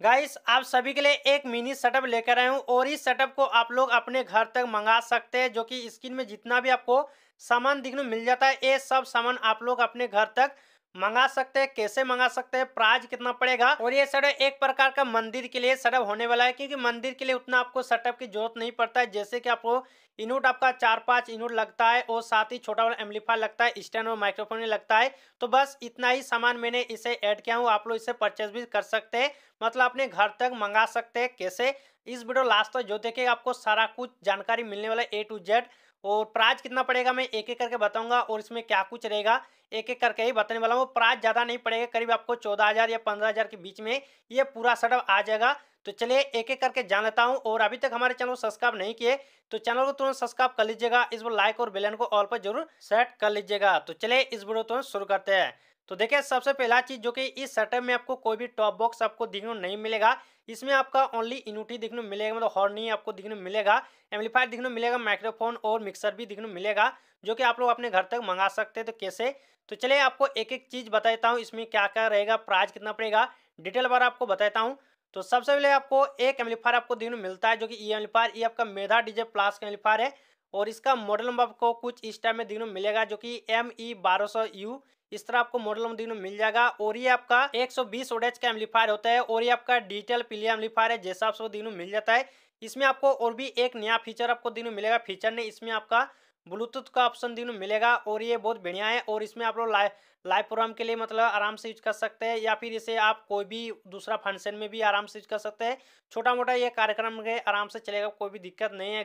Guys आप सभी के लिए एक मिनी सेटअप लेकर आए हूँ और इस सेटअप को आप लोग अपने घर तक मंगा सकते हैं, जो कि स्क्रीन में जितना भी आपको सामान दिखने मिल जाता है, ये सब सामान आप लोग अपने घर तक मंगा सकते हैं, कैसे मंगा सकते हैं प्राइज कितना पड़ेगा? और ये सेटअप एक प्रकार का मंदिर के लिए सेटअप होने वाला है, क्योंकि मंदिर के लिए उतना आपको सेटअप की ज़रूरत नहीं पड़ता है। जैसे कि आपको इनोट आपका चार पाँच इनोट लगता है और साथ ही छोटा वाला एम्पलीफायर लगता है स्टैंड और माइक्रोफोन लगता है। तो बस इतना ही सामान मैंने इसे ऐड किया हूँ, आप लोग इसे परचेज भी कर सकते हैं। मतलब अपने घर तक मंगा सकते हैं, कैसे? इस वीडियो लास्ट तक जो देखे आपको सारा कुछ जानकारी मिलने वाला है ए टू जेड और प्राइज कितना पड़ेगा मैं एक एक करके बताऊँगा और इसमें क्या कुछ रहेगा। एक एक करके ही बताने वाला हूँ। प्राइस ज़्यादा नहीं पड़ेगा, करीब आपको चौदह हज़ार या पंद्रह हज़ार के बीच में ये पूरा सेटअप आ जाएगा। तो चलिए एक एक करके जान लेता हूँ और अभी तक हमारे चैनल को सब्सक्राइब नहीं किए तो चैनल को तुरंत सब्सक्राइब कर लीजिएगा। इस बार लाइक और बेलन को ऑल पर ज़रूर सेट कर लीजिएगा। तो चलिए इस वीडियो तुरंत शुरू करते हैं। तो देखिए, सबसे पहला चीज़ जो कि इस सेटअप में आपको कोई भी टॉप बॉक्स आपको दिखने नहीं मिलेगा। इसमें आपका ओनली इनूटी दिखने मिलेगा मतलब हॉर्न ही आपको दिखने मिलेगा, एम्पलीफायर दिखने मिलेगा, माइक्रोफोन और मिक्सर भी दिखने मिलेगा, जो कि आप लोग अपने घर तक मंगा सकते हैं तो कैसे? तो चलिए, आपको एक एक चीज़ बताता हूँ, इसमें क्या क्या रहेगा, प्राइस कितना पड़ेगा, डिटेल बार आपको बताता हूँ। तो सबसे पहले आपको एक एम्पलीफायर आपको देखने मिलता है, जो कि ई एम्पलीफायर, ये आपका मेधा डीजे प्लस का एम्पलीफायर है। और इसका मॉडल नंबर आपको कुछ इस टाइम में देखने मिलेगा जो कि एम ई बारह सौ यू इस तरह आपको मॉडल नंबर देखने मिल जाएगा और ये आपका 120 सौ बीस ओडेज का एम्पलीफायर होता है और ये आपका डिजिटल पिलिया एम्पलीफायर है, जैसा आपको देखने मिल जाता है। इसमें आपको और भी एक नया फीचर आपको देखने मिलेगा फीचर ने इसमें आपका ब्लूटूथ का ऑप्शन दिन मिलेगा और ये बहुत बढ़िया है और इसमें आप लोग लाइव लाइव प्रोग्राम के लिए मतलब आराम से यूज़ कर सकते हैं या फिर इसे आप कोई भी दूसरा फ़ंक्शन में भी आराम से यूज़ कर सकते हैं। छोटा मोटा ये कार्यक्रम के आराम से चलेगा, कोई भी दिक्कत नहीं है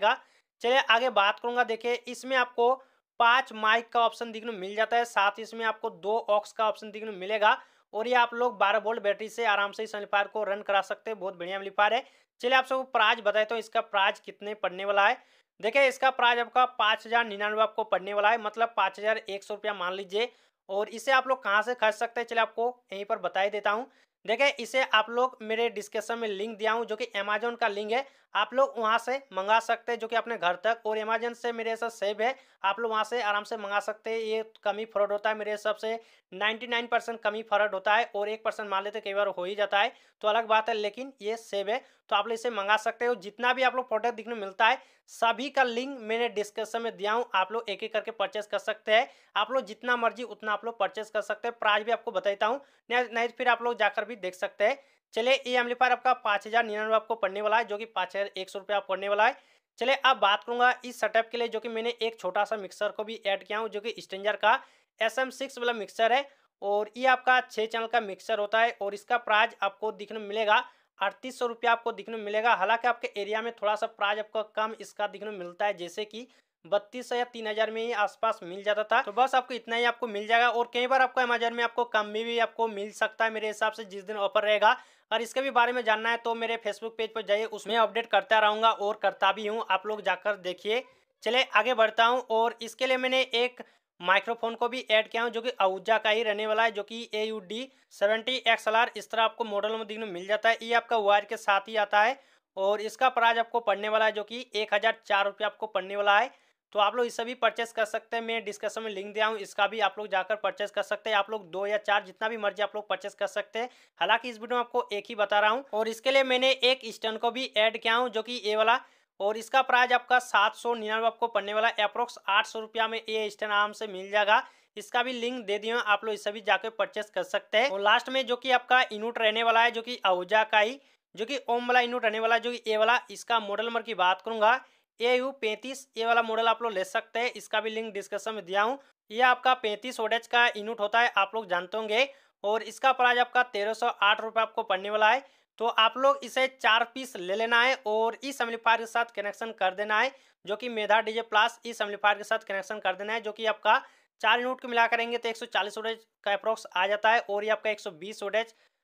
चलिए आगे बात करूँगा। देखिए, इसमें आपको पाँच माइक का ऑप्शन दिखने मिल जाता है, साथ ही इसमें आपको दो ऑक्स का ऑप्शन दिखने मिलेगा और ये आप लोग बारह वोल्ट बैटरी से आराम से इस एम्पलीफायर को रन करा सकते हैं। बहुत बढ़िया एम्पलीफायर है। चलिए आप सबको प्राइज बताए तो इसका प्राइज कितने पड़ने वाला है? देखिए, इसका प्राइस आपका पाँच हज़ार निन्यानवे आपको पड़ने वाला है मतलब पाँच हज़ार एक सौ रुपया मान लीजिए। और इसे आप लोग कहाँ से खरीद सकते हैं? चलिए आपको यहीं पर बताई देता हूँ। देखिए, इसे आप लोग मेरे डिस्क्रिप्शन में लिंक दिया हूँ, जो कि अमेजोन का लिंक है। आप लोग वहाँ से मंगा सकते हैं, जो कि अपने घर तक। और अमेजोन से मेरे साथ सेव है। आप लोग वहाँ से आराम से मंगा सकते हैं। ये कमी फ्रॉड होता है मेरे हिसाब से। 99 परसेंट कमी फ्रॉड होता है और एक परसेंट मान लेते कई बार हो ही जाता है। तो अलग बात है, लेकिन ये सेव है। तो आप लोग इसे मंगा सकते हो। जितना भी आप लोग प्रोडक्ट दिखने मिलता है, सभी का लिंक मैंने डिस्क्रिप्शन में दिया हूँ। आप लोग एक एक करके परचेस कर सकते हैं। आप लोग जितना मर्ज़ी उतना आप लोग परचेस कर सकते हैं। प्राइस भी आपको बताता हूँ। नहीं फिर आप लोग जाकर भी देख सकते हैं। चलिए, ये एम्पलीफायर आपका पाँच हज़ार निन्यानवे आपको पड़ने वाला है, जो कि पाँच हज़ार एक सौ रुपये आप पड़ने वाला है। चलिए, अब बात करूँगा इस सेटअप के लिए, जो कि मैंने एक छोटा सा मिक्सर को भी ऐड किया हूँ, जो कि स्टेंजर का एस एम सिक्स वाला मिक्सर है। और ये आपका छः चैनल का मिक्सर होता है और इसका प्राइज आपको दिखने मिलेगा, अड़तीस सौ रुपया आपको दिखने मिलेगा। हालाँकि आपके एरिया में थोड़ा सा प्राइज आपको कम इसका दिखने मिलता है, जैसे कि बत्तीस या तीन हज़ार में ही आसपास मिल जाता था। तो बस आपको इतना ही आपको मिल जाएगा और कई बार आपको अमेजोन में आपको कम में भी आपको मिल सकता है मेरे हिसाब से जिस दिन ऑफ़र रहेगा। और इसके भी बारे में जानना है तो मेरे फेसबुक पेज पर जाइए, उसमें अपडेट करता रहूँगा और करता भी हूँ। आप लोग जाकर देखिए। चले आगे बढ़ता हूँ और इसके लिए मैंने एक माइक्रोफोन को भी ऐड किया हूँ, जो कि अवजा का ही रहने वाला है, जो कि A U D seventy X L R इस तरह आपको मॉडल में देखने मिल जाता है। ये आपका वायर के साथ ही आता है और इसका प्राइस आपको पड़ने वाला है, जो कि एक हज़ार चार रुपये आपको पड़ने वाला है। तो आप लोग इसे भी परचेस कर सकते हैं। मैं डिस्क्रिप्शन में लिंक दिया हूँ। इसका भी आप लोग जाकर परचेस कर सकते हैं। आप लोग दो या चार जितना भी मर्ज़ी आप लोग परचेस कर सकते हैं। हालाँकि इस वीडियो में आपको एक ही बता रहा हूँ। और इसके लिए मैंने एक स्टैंड को भी ऐड किया हूँ, जो कि ये वाला। और इसका प्राइस आपका सात सौ निन्यानवे आपको पड़ने वाला अप्रोक्स आठ सौ में ये स्टैंड आराम से मिल जाएगा। इसका भी लिंक दे दिया आप लोग इसे भी जाकर परचेस कर सकते हैं। और लास्ट में जो कि आपका इनूट रहने वाला है, जो कि अवजा का ही, जो कि ओम वाला इनूट रहने वाला जो कि ए वाला, इसका मॉडल नंबर की बात करूँगा। ए यू पैंतीस, ये वाला मॉडल आप लोग ले सकते हैं। इसका भी लिंक डिस्क्रिप्शन में दिया हूँ। ये आपका पैंतीस ओडेज का यूनिट होता है, आप लोग जानते होंगे। और इसका प्राइस आपका तेरह सौ आठ आपको पड़ने वाला है। तो आप लोग इसे चार पीस ले लेना है और इस एम्पलीफायर के साथ कनेक्शन कर देना है, जो कि मेधा डीजे प्लस इस एम्पलीफायर के साथ कनेक्शन कर देना है, जो कि आपका चार यूनिट को मिला करेंगे तो एक सौ चालीस ओडेज का अप्रोक्स आ जाता है और ये आपका एक सौ बीस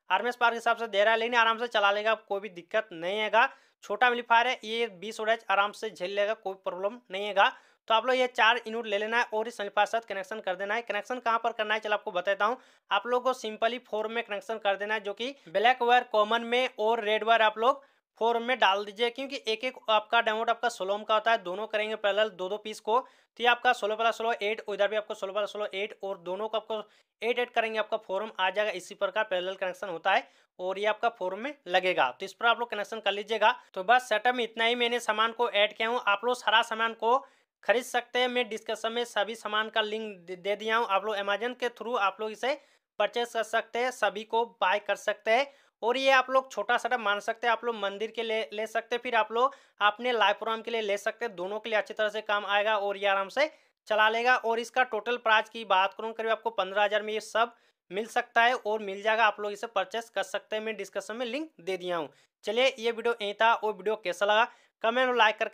आर्मेस पार के हिसाब से दे रहा है, लेकिन आराम से चला लेगा, कोई भी दिक्कत नहीं है छोटा एम्पलीफायर है, ये बीस ओडेज आराम से झेल लेगा, कोई प्रॉब्लम नहीं है तो आप लोग ये चार यूनिट ले लेना है और इस एम्पलीफायर साथ कनेक्शन कर देना है। कनेक्शन कहाँ पर करना है, चलो आपको बताता हूँ। आप लोग को सिंपली फोर में कनेक्शन कर देना है, जो कि ब्लैक वायर कॉमन में और रेड वायर आप लोग फोर में डाल दीजिए, क्योंकि एक एक आपका डाउनलोड आपका सोलोम का होता है, दोनों करेंगे पैरेलल दो दो पीस को। तो ये आपका सोलह प्लस सोलह एट उधर भी आपको सोलह प्लस सोलह एट और दोनों को आपको एट एट करेंगे, आपका फोरम आ जाएगा, इसी प्रकार पैरेलल कनेक्शन होता है, और ये आपका फोरम में लगेगा। तो इस पर आप लोग कनेक्शन कर लीजिएगा। तो बस सेटअप में इतना ही, मैंने सामान को ऐड किया हूँ। आप लोग सारा सामान को खरीद सकते हैं। मैं डिस्क्रिप्शन में सभी सामान का लिंक दे दिया हूँ। आप लोग अमेजन के थ्रू आप लोग इसे परचेज कर सकते हैं, सभी को बाय कर सकते हैं। और ये आप लोग छोटा सा मान सकते हैं, आप लोग मंदिर के लिए ले सकते फिर आप लोग अपने लाइव प्रोग्राम के लिए ले सकते हैं, दोनों के लिए अच्छी तरह से काम आएगा और ये आराम से चला लेगा। और इसका टोटल प्राइस की बात करूँ, करीब आपको पंद्रह हज़ार में ये सब मिल सकता है और मिल जाएगा, आप लोग इसे परचेस कर सकते हैं। मैं डिस्क्रिप्शन में लिंक दे दिया हूँ। चलिए, ये वीडियो यहीं था और वीडियो कैसा लगा? कमेंट और लाइक करके